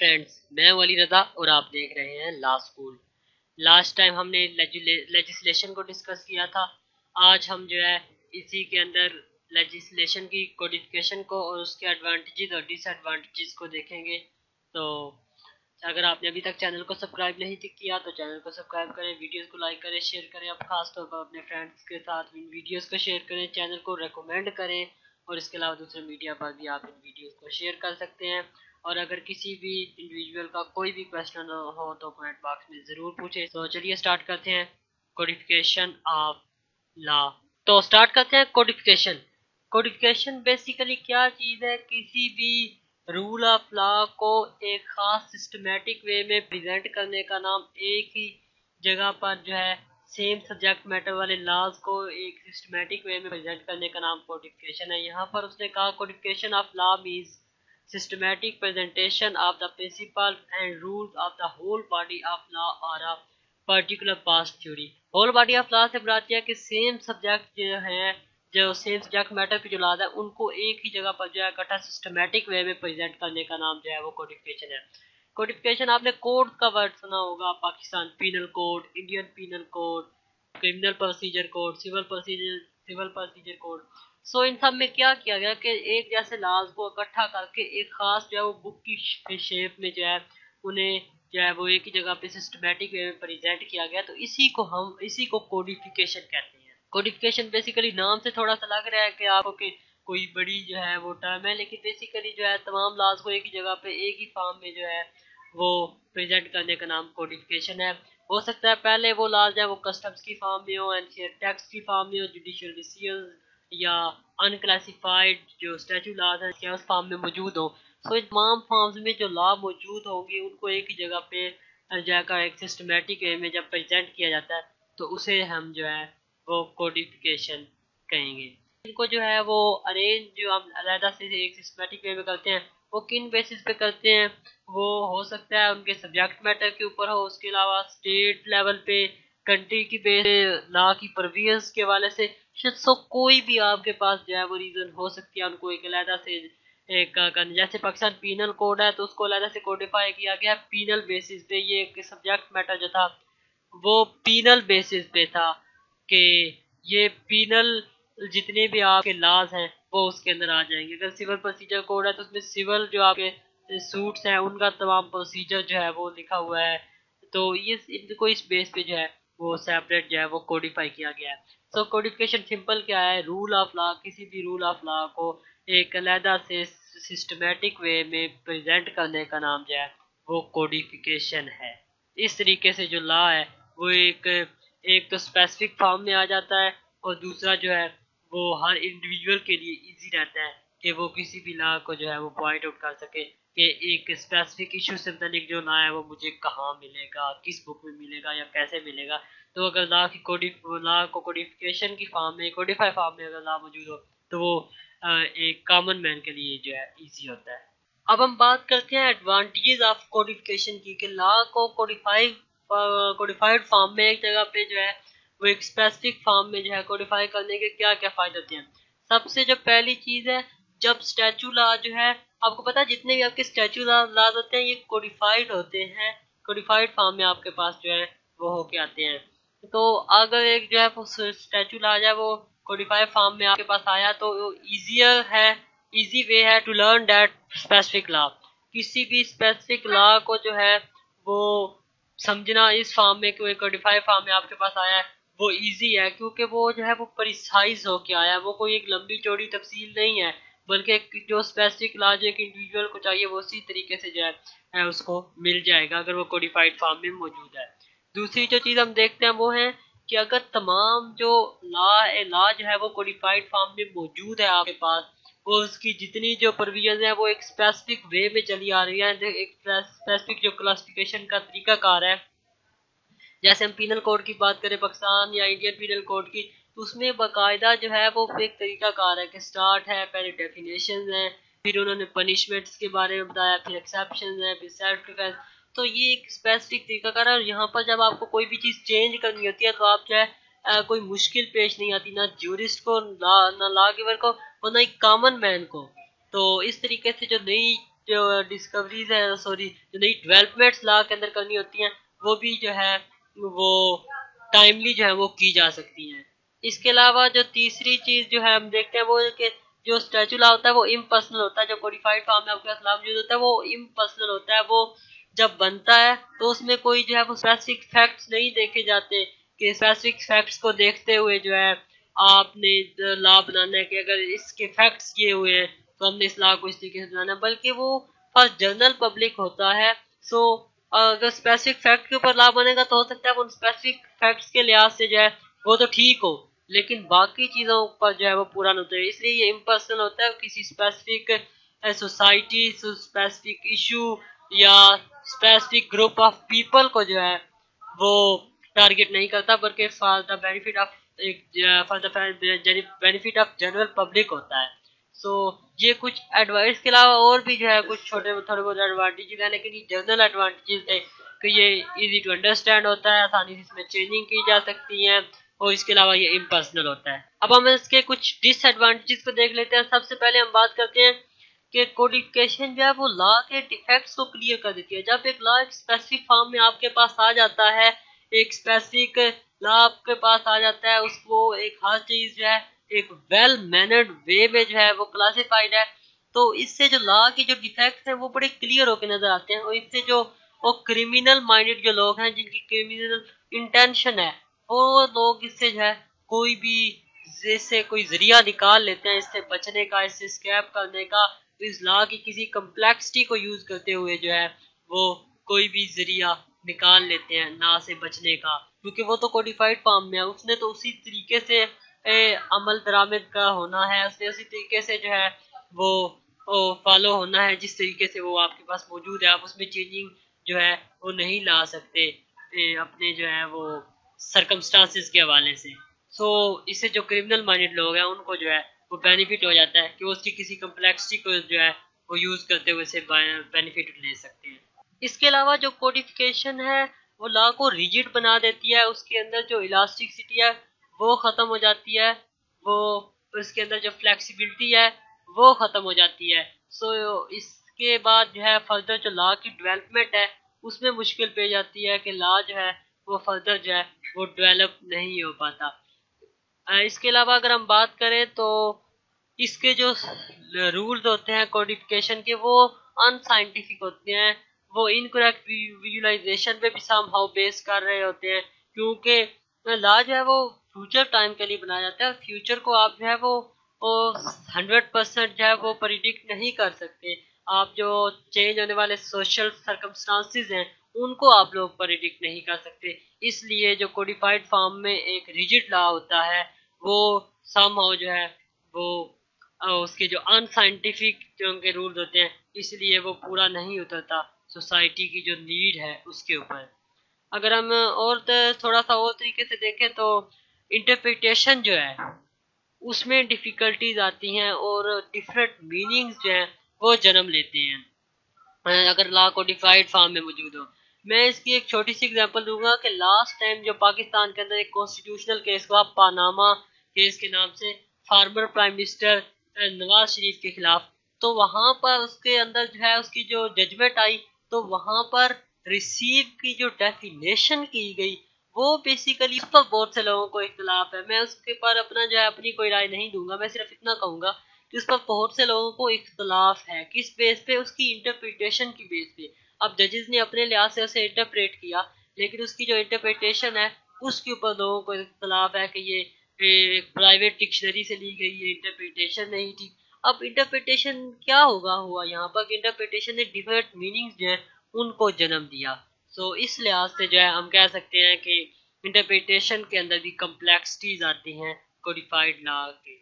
Friends میں ولی رضا اور آپ دیکھ رہے ہیں لا سکول لاسٹ ٹائم ہم نے لیجسلیشن کو ڈسکس کیا تھا. آج ہم جو ہے اسی کے اندر لیجسلیشن کی کوڈیفکیشن کو اور اس کے ایڈوانٹیجز اور ڈس ایڈوانٹیجز کو دیکھیں گے. تو اگر آپ نے ابھی تک چینل کو سبسکرائب نہیں کیا تو چینل کو سبسکرائب کریں ویڈیوز کو لائک کریں شیئر کریں. اب خاص طور پر اپنے فرینڈز کے ساتھ ان ویڈیوز کو شیئر کریں چینل کو ریکومینڈ کریں اور اس کے علاوہ دوسرے میڈیا پر بھی آپ ان ویڈیوز کو شیئر کر سکتے ہیں. اور اگر کسی بھی انڈیویجول کا کوئی بھی کوشچن ہو تو کمنٹ باکس میں ضرور پوچھیں۔ تو چلیے سٹارٹ کرتے ہیں۔ کوڈیفکیشن آف لا تو سٹارٹ کرتے ہیں کوڈیفکیشن کوڈیفکیشن بیسیکلی کیا چیز ہے؟ کسی بھی رول آف لا کو ایک خاص سسٹمیٹک وے میں پریزنٹ کرنے کا نام ایک ہی جگہ پر جو ہے سیم سبجیکٹ میٹر والے لاز کو ایک سسٹمیٹک وے میں پریزنٹ کرنے کا نام کوڈیفکیشن ہے۔ یہاں پر اس نے کہا کوڈیفکیشن آف لا میز systematic presentation of the principle and rules of the whole body of law or a particular past theory. Whole body of law سے برات ہے کہ سیم سبجیکٹ جو ہے، جو سیم سبجیکٹ میٹر پہ جو لاز ہے ان کو ایک ہی جگہ پر جو ہے کٹا سسٹمیٹک وے میں پریزنٹ کرنے کا نام جو ہے وہ کوڈیفکیشن ہے۔ کوڈیفکیشن آپ نے کوڈ کا ورڈ سنا ہوگا، Pakistan penal code Indian penal code criminal procedure code civil procedure civil procedure code so ان سب میں کیا کیا گیا کہ ایک جیسے لاز کو اکٹھا کر کے ایک خاص جو ہے وہ بک کی شیپ میں جو ہے انہیں جو ہے وہ ایک ہی جگہ پہ سسٹمیٹک وے میں پریزنٹ کیا گیا تو اسی کو ہم، اسی کو کوڈیفیکیشن کہتے ہیں۔ کوڈیفیکیشن بیسیکلی نام سے تھوڑا سا لگ رہا ہے کہ آپ کو کہ کوئی بڑی جو ہے وہ ٹرم ہے، لیکن بیسیکلی جو ہے تمام لاز کو ایک ہی جگہ پہ ایک ہی فارم میں جو ہے وہ پریزنٹ کرنے کا نام کوڈیفیکیشن ہے۔ ہو سکتا ہے پہلے وہ لاز ہے وہ کسٹمز کی فارم میں ہو ٹیکس کی فارم میں ہو جوڈیشل ڈیسیزنز یا ان کلاسیفائڈ جو اسٹیچو لاز ہیں کیا اس فارم میں موجود ہوں۔ سو ان تمام فارمز میں جو لا موجود ہوں گی ان کو ایک ہی جگہ پہ جا کر ایک سسٹمیٹک وے میں جب پریزنٹ کیا جاتا ہے، تو اسے ہم جو ہے وہ کوڈیفیکیشن کہیں گے۔ ان کو جو ہے وہ ارینج جو ہم علیحدہ سے ایک سسٹمیٹک وے میں کرتے ہیں، وہ کن بیسس پہ کرتے ہیں؟ وہ ہو سکتا ہے ان کے سبجیکٹ میٹر کے اوپر ہو، اس کے علاوہ اسٹیٹ لیول پہ کنٹری کی بیس لا کی پرویز کے والے سے سو کوئی بھی آپ کے پاس جو ہے وہ ریزن ہو سکتی ہے ان کو ایک علیحدہ سے ایک جیسے پاکستان پینل کوڈ ہے تو اس کو علیحدہ سے کوڈیفائی کیا گیا پینل بیسس پہ، یہ ایک سبجیکٹ میٹر جو تھا، وہ پینل بیسس پہ تھا کہ یہ پینل جتنے بھی آپ کے لاز ہیں، وہ اس کے اندر آ جائیں گے۔ اگر سول پروسیجر کوڈ ہے تو اس میں سول جو آپ کے سوٹس ہیں، ان کا تمام پروسیجر جو ہے وہ لکھا ہوا ہے۔ تو یہ ان کو اس بیس پہ جو ہے وہ سیپریٹ جو ہے وہ کوڈیفائی کیا گیا ہے۔ سو کوڈیفکیشن سمپل کیا ہے رول آف لا کسی بھی رول آف لا کو ایک علیحدہ سے سسٹمیٹک وے میں پریزنٹ کرنے کا نام جو ہے وہ کوڈیفکیشن ہے اس طریقے سے جو لا ہے وہ ایک ایک تو اسپیسیفک فارم میں آ جاتا ہے اور دوسرا جو ہے وہ ہر انڈیویجول کے لیے ایزی رہتا ہے کہ وہ کسی بھی لا کو جو ہے وہ پوائنٹ آؤٹ کر سکے کہ ایک اسپیسیفک ایشو سے متعلق جو لا ہے وہ مجھے کہاں ملے گا، کس بک میں ملے گا یا کیسے ملے گا۔ تو اگر لا کی لا کو کوڈیفکیشن کی فارم میں کوڈیفائی فارم میں اگر لا موجود ہو، تو وہ ایک کامن مین کے لیے جو ہے ایزی ہوتا ہے۔ اب ہم بات کرتے ہیں ایڈوانٹیجز آف کوڈیفکیشن کی کہ لا کو کوڈیفائی کوڈیفائڈ فارم میں ایک جگہ پہ جو ہے وہ ایک اسپیسیفک فارم میں جو ہے کوڈیفائی کرنے کے کیا کیا فائدے ہوتے ہیں۔ سب سے جو پہلی چیز ہے جب اسٹیچو لا جو ہے، آپ کو پتا جتنے بھی آپ کے اسٹیچو لاز ہوتے ہیں، یہ کوڈیفائڈ ہوتے ہیں۔ کوڈیفائڈ فارم میں آپ کے پاس جو ہے، وہ ہو کے آتے ہیں۔ تو اگر ایک جو ہے اسٹیچو لا جائے، وہ کوڈیفائی فارم میں آپ کے پاس آیا، تو ایزیئر ہے ایزی وے ہے to learn that specific law کسی بھی اسپیسیفک لا کو جو ہے، وہ سمجھنا اس فارم میں کہ کوڈیفائی فارم میں آپ کے پاس آیا ہے۔ وہ ایزی ہے، کیونکہ وہ جو ہے، وہ پریسائز ہو کے آیا ہے۔ وہ کوئی ایک لمبی چوڑی تفصیل نہیں ہے۔ بلکہ جو اسپیسیفک لا جو ایک انڈیویجول کو چاہیے وہ اسی طریقے سے جو ہے اس کو مل جائے گا اگر وہ کوڈیفائڈ فارم میں موجود ہے۔ دوسری جو چیز ہم دیکھتے ہیں وہ ہے کہ اگر تمام جو لا ہے، وہ کوڈیفائڈ فارم میں موجود ہے آپ کے پاس، وہ اس کی جتنی جو پرویژ ہیں، وہ ایک اسپیسیفک وے میں چلی آ رہی ہیں۔ ایک اسپیسیفک جو کلاسفیکیشن کا طریقہ کار ہے جیسے ہم پینل کوڈ کی بات کریں، پاکستان یا انڈین پینل کوڈ کی، تو اس میں باقاعدہ جو ہے وہ ایک طریقہ کار ہے کہ سٹارٹ ہے، پہلے ڈیفینیشنز ہیں، پھر انہوں نے پنشمنٹس کے بارے میں بتایا، پھر ایکسیپشنز ہیں، پھر سیلف ڈیفینس تو یہ ایک اسپیسیفک طریقہ کار ہے اور یہاں پر جب آپ کو کوئی بھی چیز چینج کرنی ہوتی ہے تو آپ جو ہے کوئی مشکل پیش نہیں آتی، نہ کو، نہ لا گیور کو اور نہ ایک کامن مین کو۔ تو اس طریقے سے جو نئی جو ڈسکوریز ہیں سوری جو نئی ڈیولپمنٹس لا کے اندر کرنی ہوتی ہیں، وہ بھی جو ہے وہ ٹائملی جو ہے وہ کی جا سکتی ہیں۔ اس کے علاوہ جو تیسری چیز جو ہے ہم دیکھتے ہیں وہ کہ جو اسٹیچو لا ہوتا ہے وہ امپرسنل ہوتا ہے جو کوڈیفائڈ فارم میں آپ کے اسلام موجود ہوتا ہے وہ امپرسنل ہوتا ہے۔ وہ جب بنتا ہے تو اس میں کوئی جو ہے وہ اسپیسیفک فیکٹس نہیں دیکھے جاتے کہ اسپیسیفک فیکٹس کو دیکھتے ہوئے جو ہے آپ نے لا بنانا ہے کہ اگر اس کے فیکٹس کیے ہوئے ہیں تو ہم نے اس لا کو اس طریقے سے بنانا ہے۔ بلکہ وہ فرسٹ جنرل پبلک ہوتا ہے۔ سو so, اگر اسپیسیفک فیکٹ کے اوپر لا بنے گا تو ہو سکتا ہے وہ اسپیسیفک فیکٹس کے لحاظ سے جو ہے وہ تو ٹھیک ہو، لیکن باقی چیزوں پر جو ہے وہ پورا نہیں ہوتا ہے۔ اس لیے یہ امپرسنل ہوتا ہے، کسی اسپیسیفک سوسائٹی اسپیسیفک ایشو یا اسپیسیفک گروپ آف پیپل کو جو ہے وہ ٹارگیٹ نہیں کرتا، بلکہ فار دا بینیفٹ آف ایک for the benefit of general public ہوتا ہے۔ سو یہ کچھ ایڈوائس کے علاوہ اور بھی جو ہے کچھ چھوٹے تھوڑے بہت ایڈوانٹیجز ہیں، لیکن یہ جنرل ایڈوانٹیجز ہے کہ یہ ایزی ٹو انڈرسٹینڈ ہوتا ہے، آسانی سے اس میں چینجنگ کی جا سکتی ہیں اور اس کے علاوہ یہ امپرسنل ہوتا ہے۔ اب ہم اس کے کچھ ڈس ایڈوانٹیجز کو دیکھ لیتے ہیں۔ سب سے پہلے ہم بات کرتے ہیں کہ کوڈیفکیشن جو ہے وہ لا کے ڈیفیکٹس کو کلیئر کر دیتی ہے۔ جب ایک لا ایک اسپیسیفک فارم میں آپ کے پاس آ جاتا ہے، ایک اسپیسیفک لا آپ کے پاس آ جاتا ہے، اس کو ایک ہر چیز جو ہے ایک ویل مینرڈ وے میں جو ہے وہ کلاسیفائڈ ہے۔ تو اس سے جو لا کی جو ڈیفیکٹس ہیں وہ بڑے کلیئر ہو کے نظر آتے ہیں اور اس سے جو وہ کریمنل مائنڈڈ جو لوگ ہیں جن کی کریمنل انٹینشن ہے، وہ لوگ اس سے جو ہے کوئی بھی جیسے کوئی ذریعہ نکال لیتے ہیں اس سے بچنے کا، اس سے اسکیپ کرنے کا۔ اس لا کی کسی کمپلیکسٹی کو یوز کرتے ہوئے جو ہے وہ کوئی بھی ذریعہ نکال لیتے ہیں نا سے بچنے کا۔ کیونکہ وہ تو کوڈیفائڈ فارم میں ہے، اس نے تو اسی طریقے سے عمل درامد کا ہونا ہے، اس نے اسی طریقے سے جو ہے وہ فالو ہونا ہے، جس طریقے سے وہ آپ کے پاس موجود ہے، آپ اس میں چینجنگ جو ہے وہ نہیں لا سکتے اپنے جو ہے وہ سرکمسٹانسز کے حوالے سے۔ سو اس سے جو کرمنل مائنڈ لوگ ہیں، ان کو جو ہے وہ بینیفٹ ہو جاتا ہے کہ وہ اس کی کسی کمپلیکسٹی کو جو ہے وہ یوز کرتے ہوئے سے بینیفٹ لے سکتے ہیں۔ اس کے علاوہ جو کوڈیفکیشن ہے، وہ لا کو ریجڈ بنا دیتی ہے، اس کے اندر جو الاسٹکسٹی ہے وہ ختم ہو جاتی ہے، وہ اس کے اندر جو فلیکسیبلٹی ہے، وہ ختم ہو جاتی ہے۔ سو اس کے بعد جو ہے فردر جو لا کی ڈیولپمنٹ ہے، اس میں مشکل پہ جاتی ہے کہ لا جو ہے وہ فردر جو ہے وہ ڈیولپ نہیں ہو پاتا۔ اس کے علاوہ اگر ہم بات کریں تو اس کے جو رولز ہوتے ہیں کوڈیفکیشن کے، وہ ان سائنٹیفک ہوتے ہیں۔ وہ انکریکٹ ویژولائزیشن پہ بھی سام ہاؤ بیس کر رہے ہوتے ہیں۔ کیونکہ لا جو ہے وہ فیوچر ٹائم کے لیے بنایا جاتا ہے اور فیوچر کو آپ جو ہے وہ ہنڈریڈ پرسینٹ جو ہے وہ پریڈکٹ نہیں کر سکتے۔ آپ جو چینج ہونے والے سوشل سرکمسٹانسز ہیں، ان کو آپ لوگ پریڈکٹ نہیں کر سکتے۔ اس لیے جو کوڈیفائڈ فارم میں ایک ریجڈ لا ہوتا ہے، وہ سم ہاؤ جو ہے وہ، اس کے جو ان سائنٹیفک جو ان کے رولز ہوتے ہیں، اس لیے وہ پورا نہیں اترتا سوسائٹی کی جو نیڈ ہے، اس کے اوپر۔ اگر ہم اور تھوڑا سا اور طریقے سے دیکھیں تو انٹرپریٹیشن جو ہے اس میں ڈیفیکلٹیز آتی ہیں اور ڈفرینٹ میننگز جو ہیں وہ جنم لیتے ہیں۔ ہاں، اگر لا کوڈیفائڈ فارم میں موجود ہو۔ میں اس کی ایک چھوٹی سی اگزامپل دوں گا کہ لاسٹ ٹائم جو پاکستان کے اندر ایک کانسٹیٹیوشنل کیس ہوا، پاناما کیس کے نام سے former prime minister Nawaz Sharif کے خلاف۔ تو وہاں پر اس کے اندر جو ہے، اس کی جو ججمنٹ آئی، تو وہاں پر ریسیو کی جو ڈیفینیشن کی گئی وہ بیسیکلی اس پر بہت سے لوگوں کو اختلاف ہے۔ میں اس کے پر اپنا جو ہے اپنی کوئی رائے نہیں دوں گا، میں صرف اتنا کہوں گا کہ اس پر بہت سے لوگوں کو اختلاف ہے۔ کس بیس پہ؟ اس کی انٹرپریٹیشن کی بیس پہ۔ اب ججز نے اپنے لحاظ سے اسے انٹرپریٹ کیا، لیکن اس کی جو انٹرپریٹیشن ہے، اس کے اوپر لوگوں کو اختلاف ہے کہ یہ پرائیویٹ ڈکشنری سے لی گئی، یہ انٹرپریٹیشن نہیں تھی۔ اب انٹرپریٹیشن کیا ہوگا؟ ہوا یہاں پر انٹرپریٹیشن نے ڈیفرنٹ میننگز جو ہیں، ان کو جنم دیا۔ سو so, اس لحاظ سے جو ہے ہم کہہ سکتے ہیں کہ انٹرپریٹیشن کے اندر بھی کمپلیکسٹیز آتی ہیں کوڈیفائڈ لا کے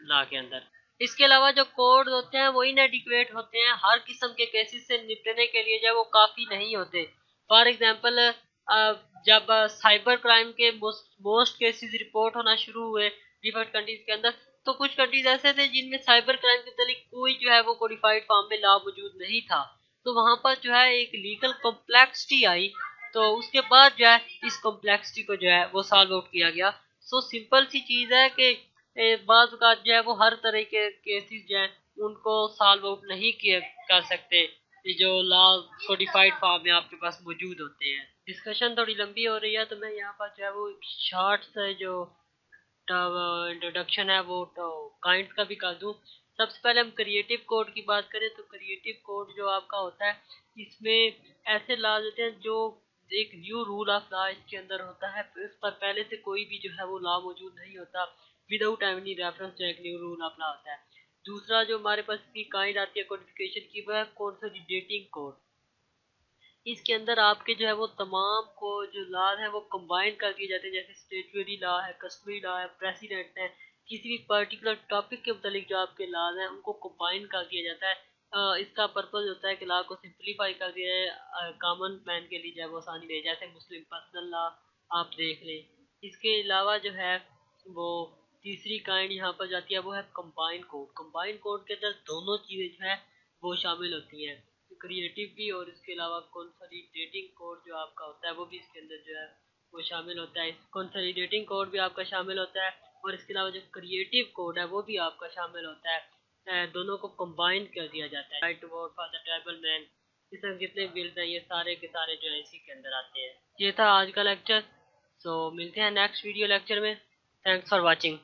لا کے اندر۔ اس کے علاوہ جو کوڈ ہوتے ہیں وہ انڈیکویٹ ہوتے ہیں۔ ہر قسم کے کیسز سے نپٹنے کے لیے جو ہے وہ کافی نہیں ہوتے۔ فار ایگزامپل جب سائبر کرائم کے موسٹ کیسز رپورٹ ہونا شروع ہوئے ڈیفرنٹ کنٹریز کے اندر تو کچھ کنٹریز ایسے تھے جن میں سائبر کرائم کے تعلق کوئی جو ہے وہ کوڈیفائڈ فارم میں لا موجود نہیں تھا۔ تو وہاں پر جو ہے ایک لیگل کمپلیکسٹی آئی۔ تو اس کے بعد جو ہے اس کمپلیکسٹی کو جو ہے وہ سالو آؤٹ کیا گیا۔ سو سمپل سی چیز ہے کہ بعض اوقات جو ہے وہ ہر طرح کے کیسز جو ہیں ان کو سالو آؤٹ نہیں کر سکتے۔ جو لا کوڈیفائڈ فارم میں آپ کے پاس موجود ہوتے ہیں۔ ڈسکشن تھوڑی لمبی ہو رہی ہے تو میں یہاں پر جو ہے وہ شارٹ سے جو انٹروڈکشن ہے وہ کائنٹ کا بھی کر دوں۔ سب سے پہلے ہم کریٹیو کوڈ کی بات کریں تو کریٹیو کوڈ جو آپ کا ہوتا ہے، اس میں ایسے لاز ہوتے ہیں جو ایک نیو رول آف لا اس کے اندر ہوتا ہے۔ اس پر پہلے سے کوئی بھی جو ہے وہ لا موجود نہیں ہوتا۔ وداؤٹ اینی ریفرنس جو ایک نیو رول آف لا ہوتا ہے۔ دوسرا جو ہمارے پاس کی کائنڈ آتی ہے کوڈیفیکیشن کی، وہ ہے کنسولیڈیٹنگ کوڈ اس کے اندر آپ کے جو ہے وہ تمام کو جو لا ہے وہ کمبائن کر دیے جاتے ہیں۔ جیسے اسٹیچوری لا ہے کسٹمری لا ہے پریسیڈنٹ ہے۔ کسی بھی پرٹیکولر ٹاپک کے متعلق جو آپ کے لاز ہیں، ان کو کمبائن کر دیا جاتا ہے۔ اس کا پرپز ہوتا ہے کہ لا کو سمپلیفائی کر دیا جائے۔ کامن مین کے لیے جو ہے وہ آسانی دے جیسے مسلم پرسنل لا آپ دیکھ لیں۔ اس کے علاوہ جو ہے وہ تیسری کائنڈ یہاں پر جاتی ہے، وہ ہے کمبائن کوڈ کمبائن کوڈ کے اندر دونوں چیزیں جو ہے وہ شامل ہوتی ہیں۔ کریٹیو بھی اور اس کے علاوہ کنسلیڈیٹنگ کوڈ جو آپ کا ہوتا ہے، وہ بھی اس کے اندر جو ہے وہ شامل ہوتا ہے کنسلیڈیٹنگ کوڈ بھی آپ کا شامل ہوتا ہے اور اس کے علاوہ جو کریٹیو کوڈ ہے وہ بھی آپ کا شامل ہوتا ہے۔ دونوں کو کمبائن کر دیا جاتا ہے۔ Right word for the tribal man اس طرح جتنے بلز ہیں، یہ سارے کے سارے جو ہیں اسی کے اندر آتے ہیں۔ یہ تھا آج کا لیکچر سو ملتے ہیں نیکسٹ ویڈیو لیکچر میں۔ Thanks for watching